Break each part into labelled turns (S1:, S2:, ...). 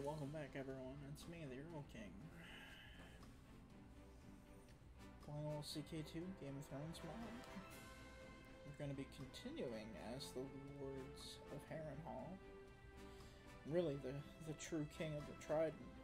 S1: welcome back everyone. It's me, the Erlking. Playing little CK2 Game of Thrones mod. We're going to be continuing as the Lords of Harrenhal. Really, the, the true king of the Trident.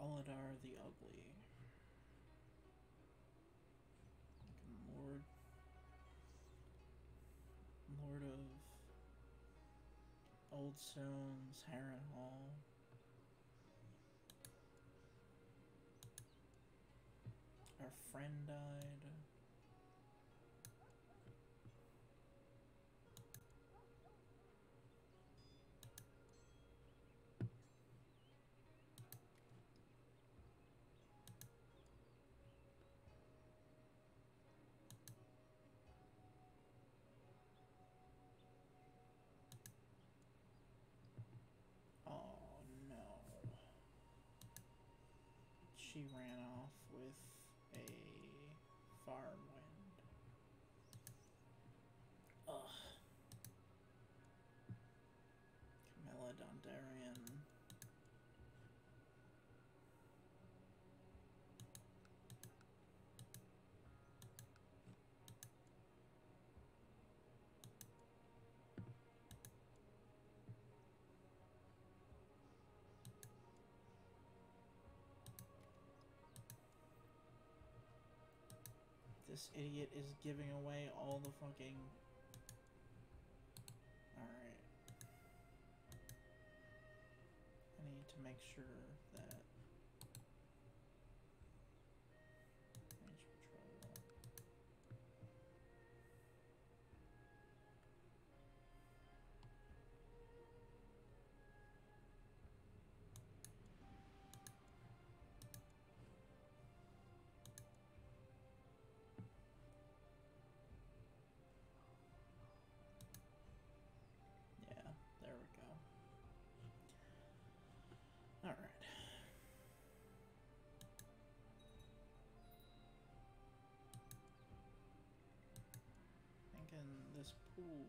S1: Oladar the Ugly. Lord. Lord of Old Stones, Harrenhal. Our friend died. Oh no. She ran off with a farm This idiot is giving away all the fucking... Alright. I need to make sure that... Thinking this pool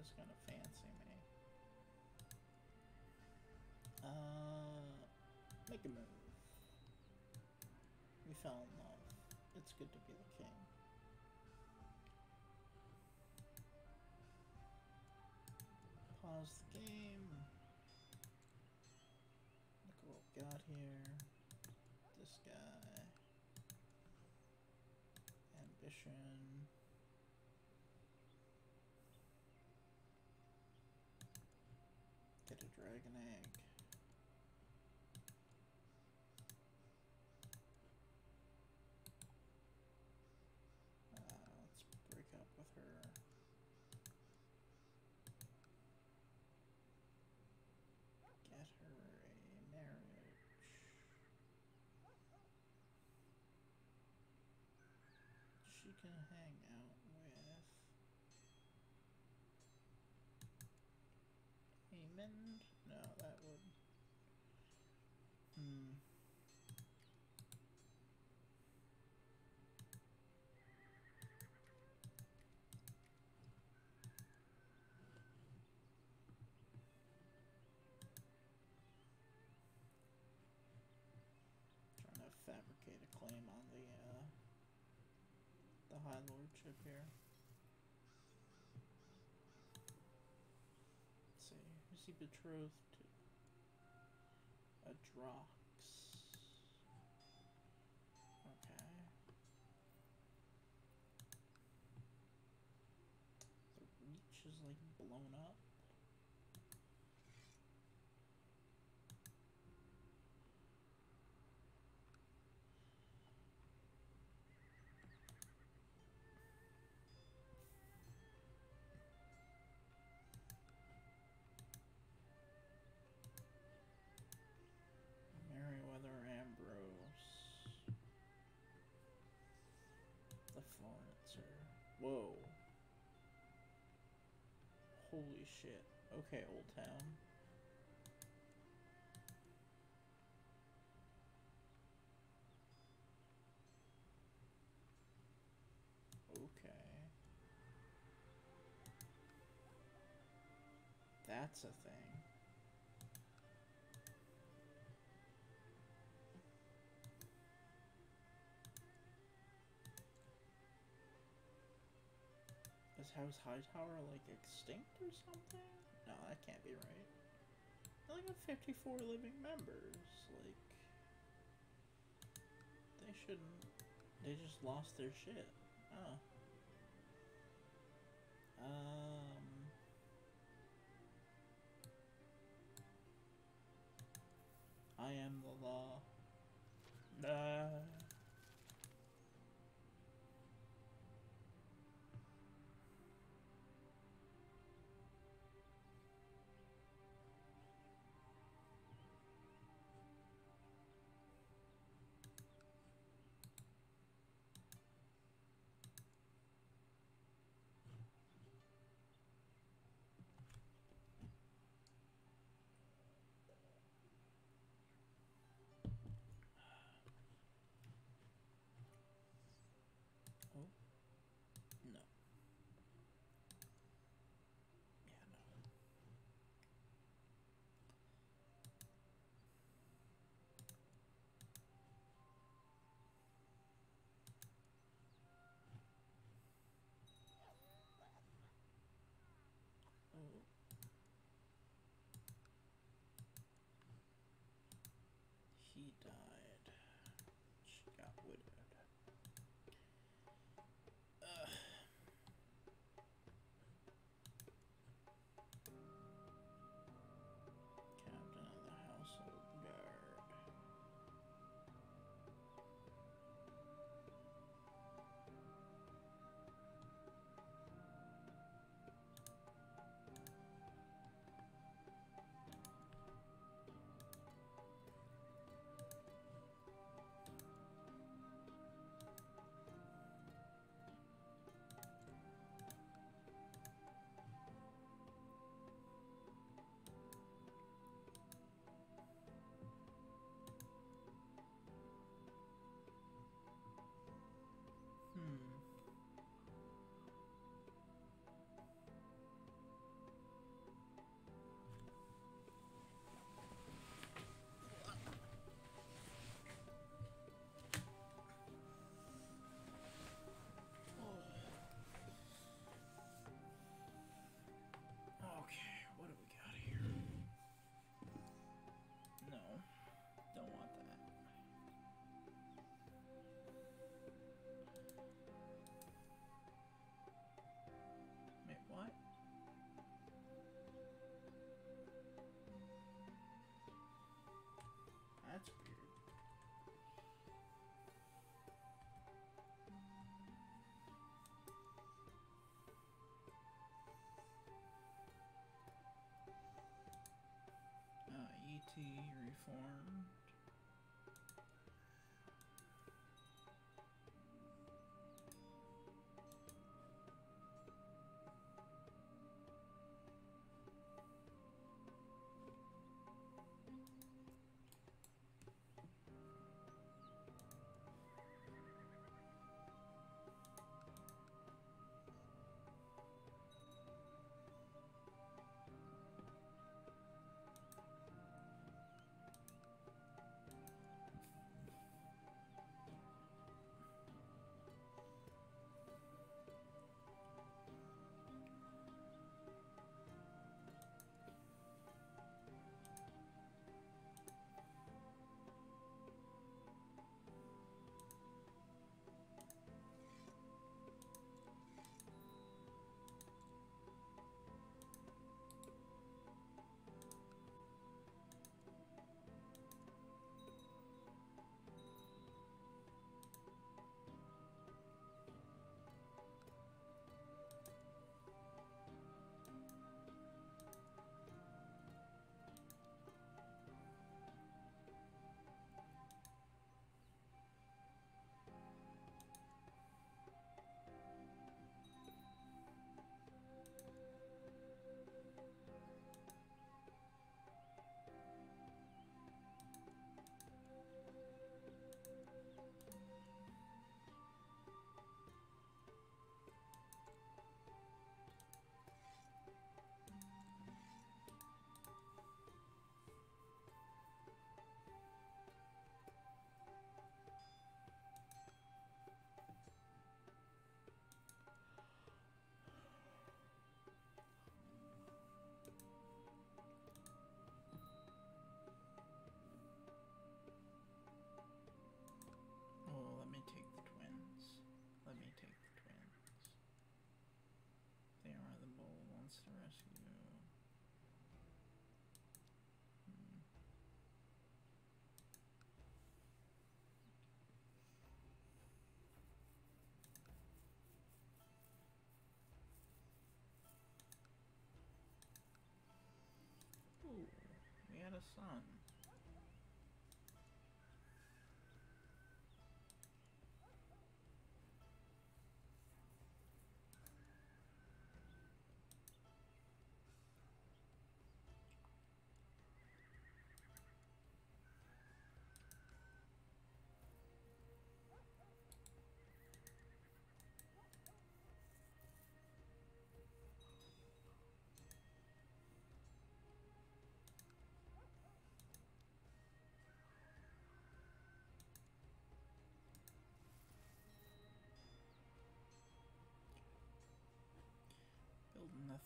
S1: is gonna fancy me. Uh, make a move. We fell in love. It's good to be the king. Pause the game. Look what we got here. This guy. Ambition. Get a dragon egg. Uh, let's break up with her. Get her a marriage. She can hang out with Aemond? No, that would. Hmm. High Lordship here. Let's see, who's he betrothed to? Adrox. Okay. The reach is like blown up. Whoa. Holy shit. Okay, Old Town. Okay. That's a thing. House Hightower like extinct or something? No, that can't be right. They only got 54 living members. Like, they shouldn't. They just lost their shit. Oh. Um. I am the law. Uh. Uh, ET reformed.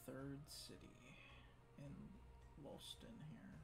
S1: Third city in Lulston here.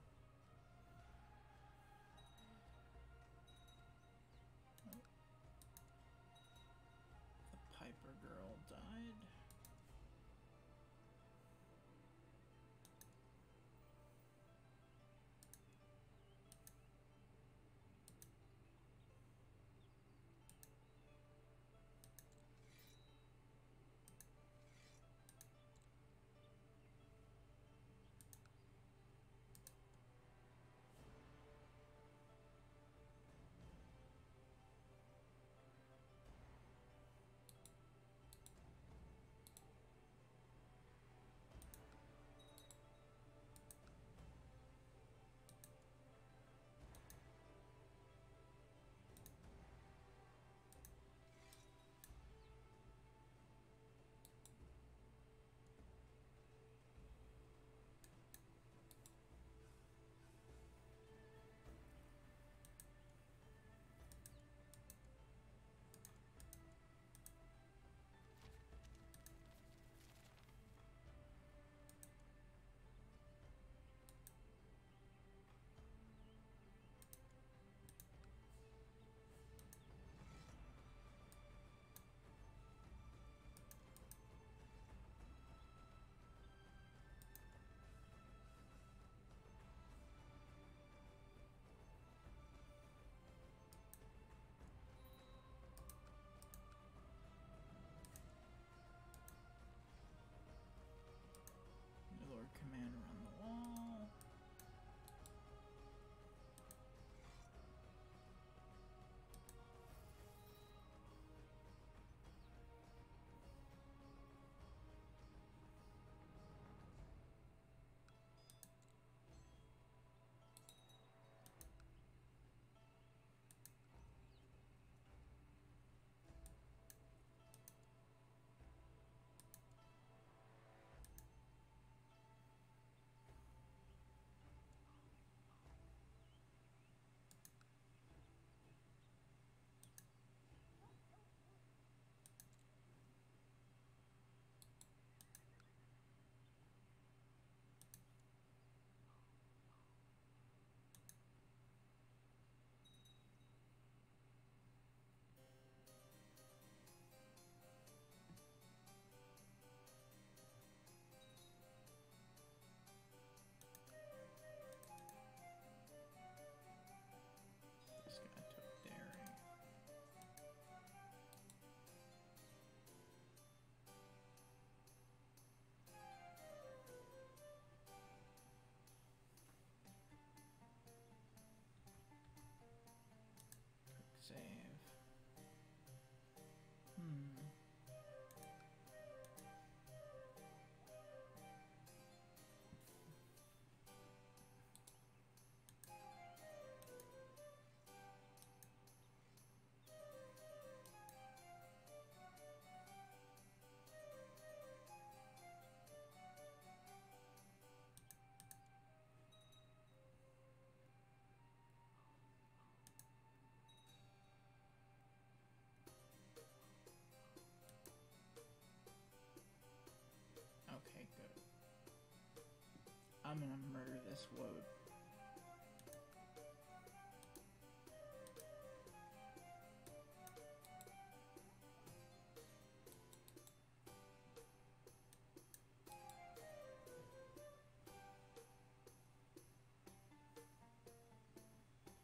S1: I'm gonna murder this woad.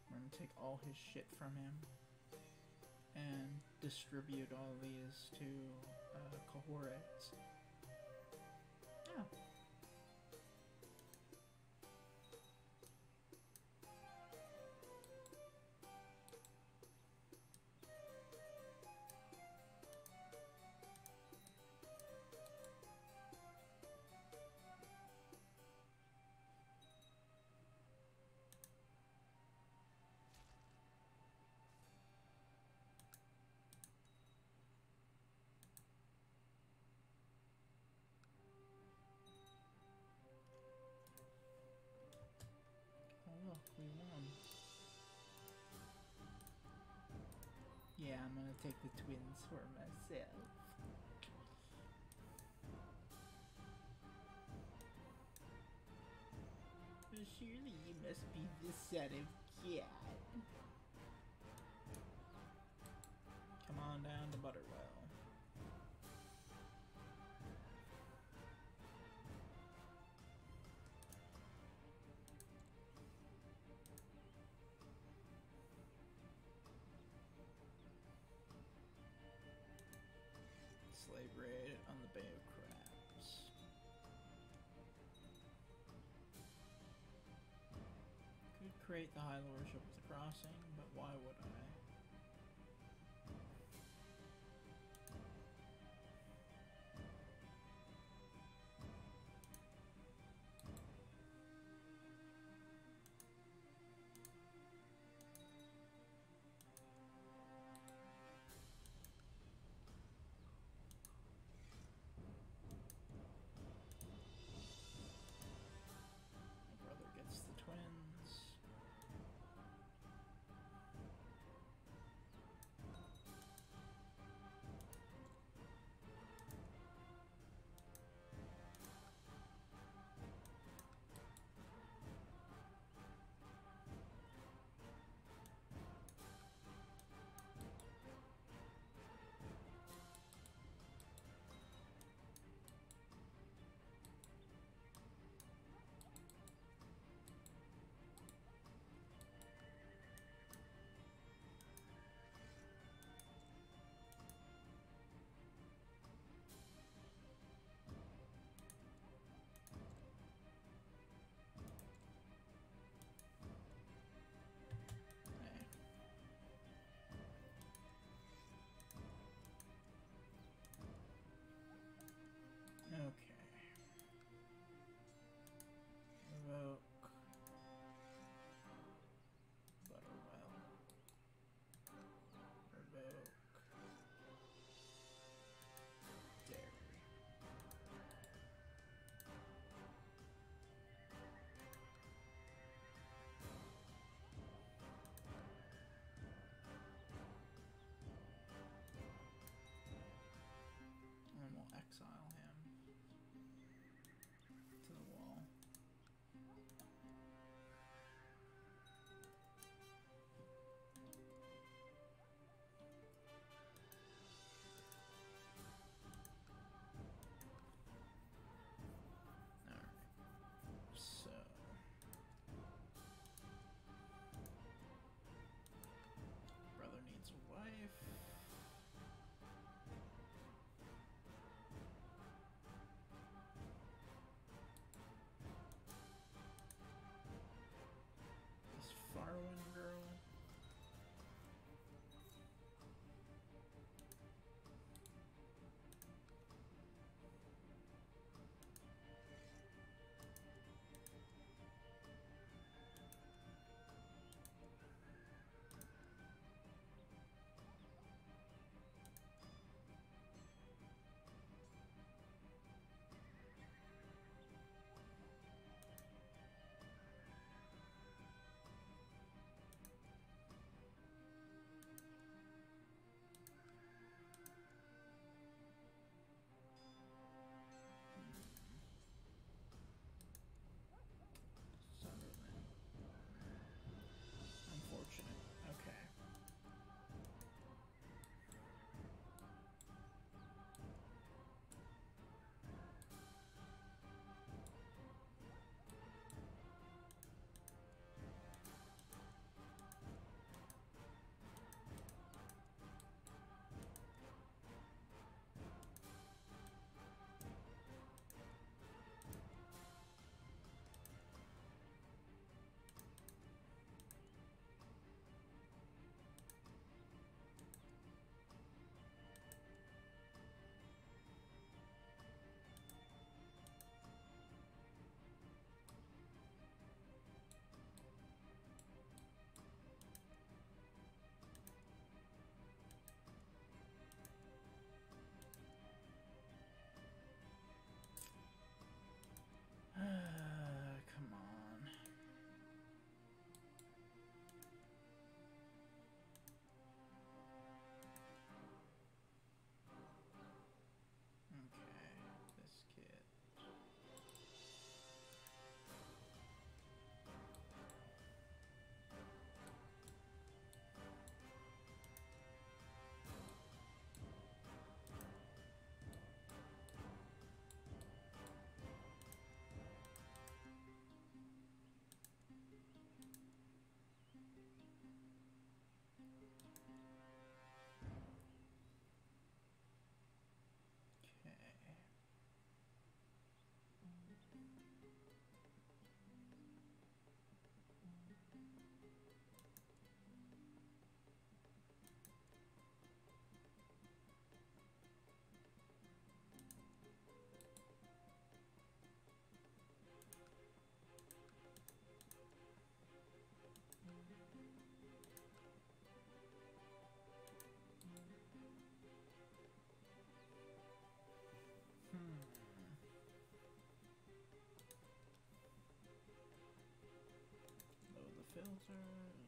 S1: I'm gonna take all his shit from him and distribute all these to uh, cohorts. We won. Yeah, I'm gonna take the twins for myself. But surely you must be the son of God. Come on down to Butterwell. Crabs. Could create the High Lordship of the Crossing, but why would I? browser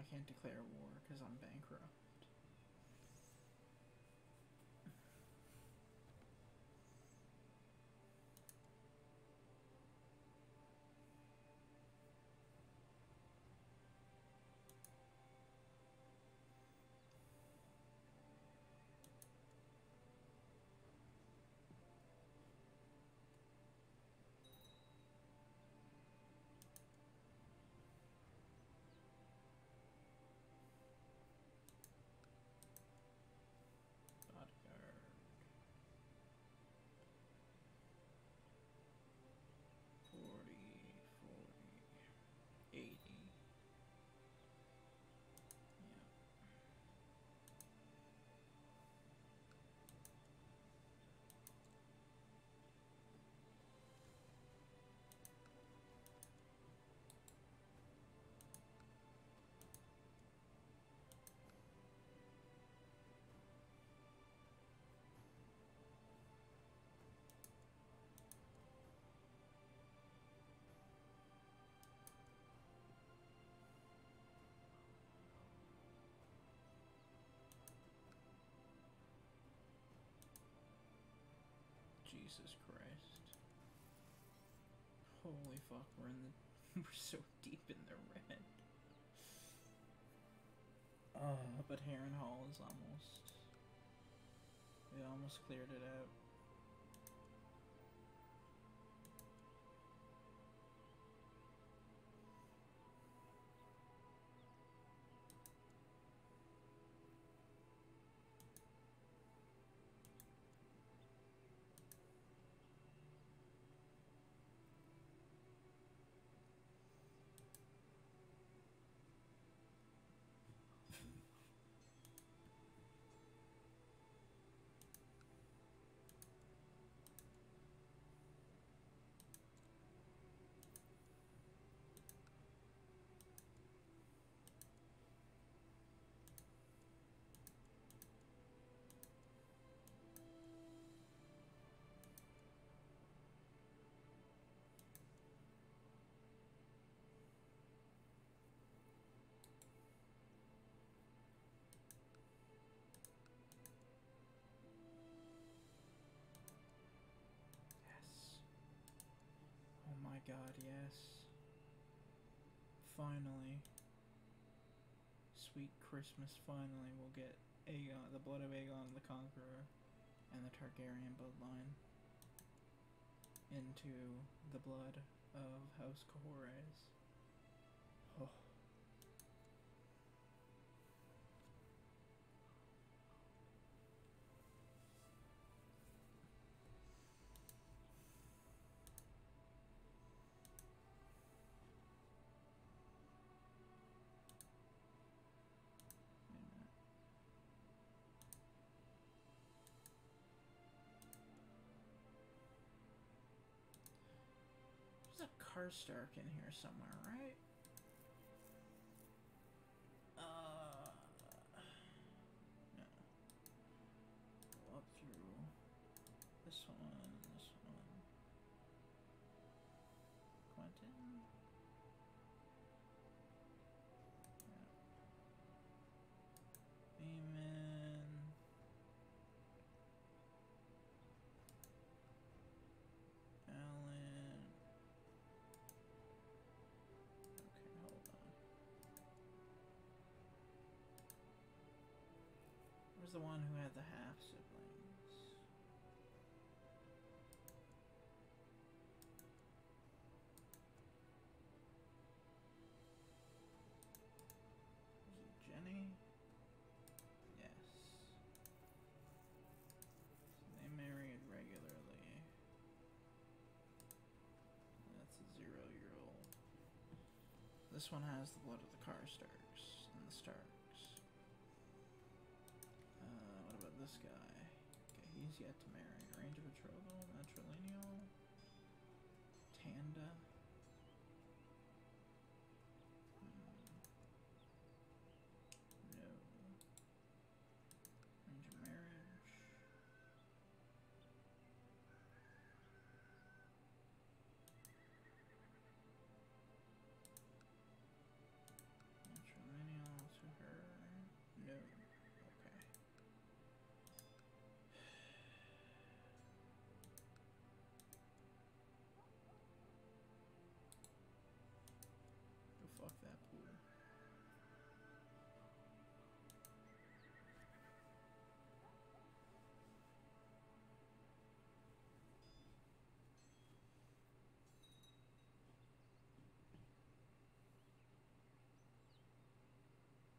S1: I can't declare war because I'm bankrupt. Jesus Christ. Holy fuck, we're in the we're so deep in the red. Uh, but Harrenhal is almost we almost cleared it out. God, yes. Finally. Sweet Christmas, finally, we'll get Aegon, the blood of Aegon the Conqueror and the Targaryen bloodline into the blood of House Qoherys. Karstark in here somewhere, right? Where's the one who had the half siblings? Was it Jenny? Yes. So they married regularly. That's a zero year old. This one has the blood of the Karstarks and the Starks. This guy? Okay, he's yet to marry. Range of betrothal, matrilineal,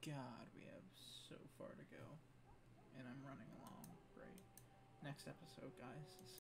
S1: God, we have so far to go. And I'm running along. Great. Next episode, guys.